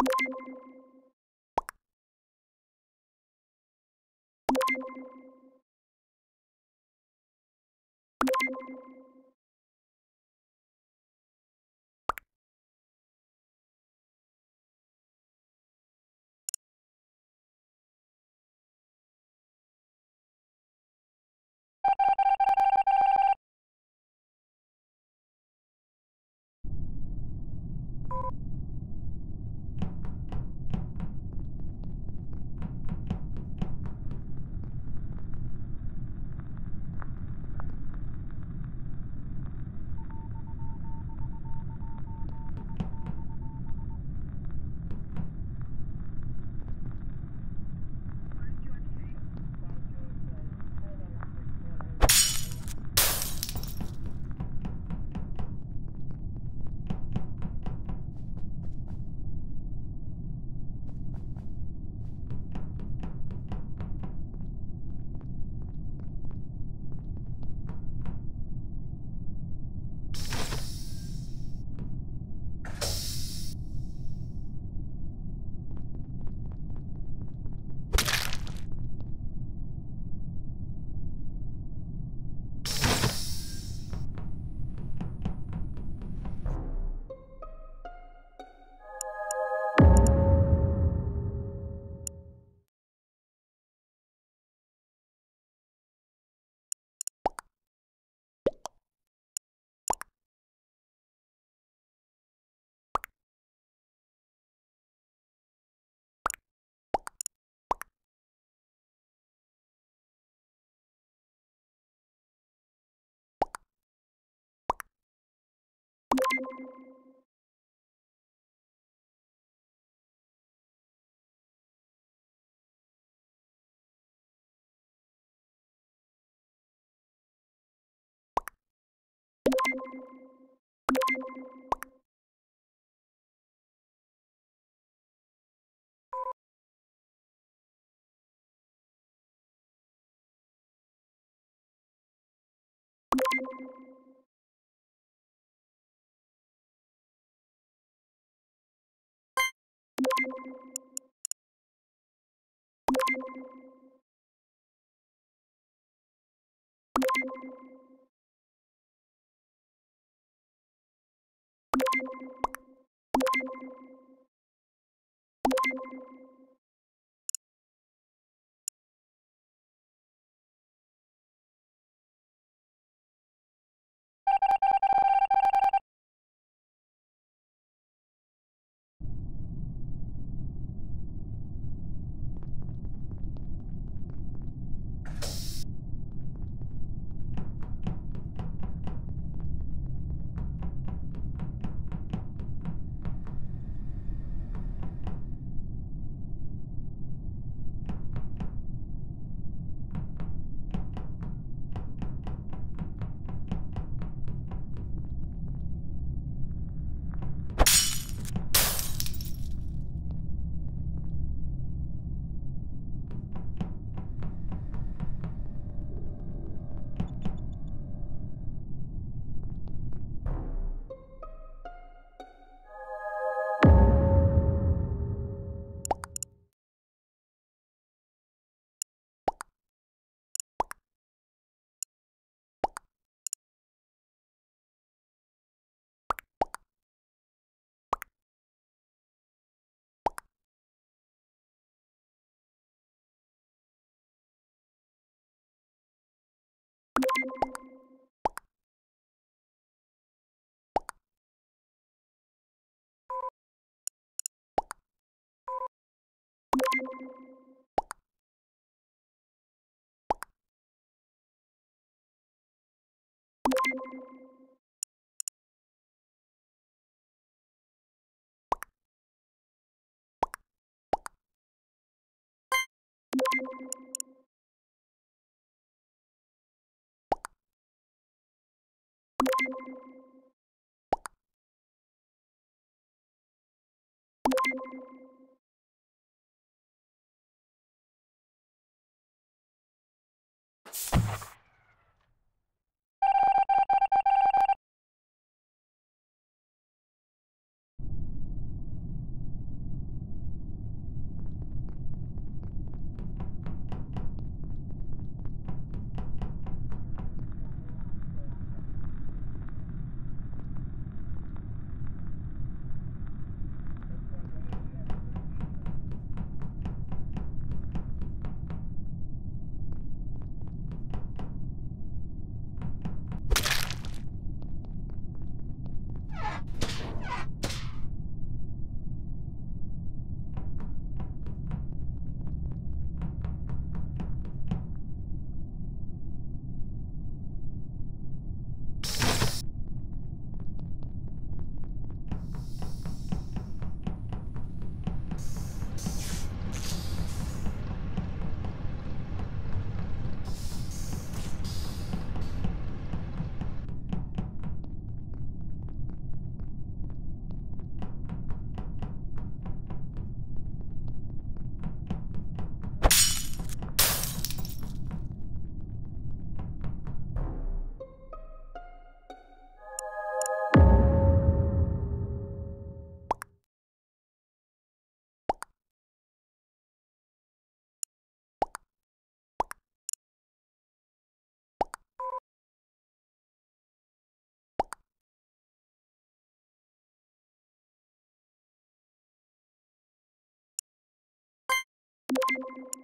you you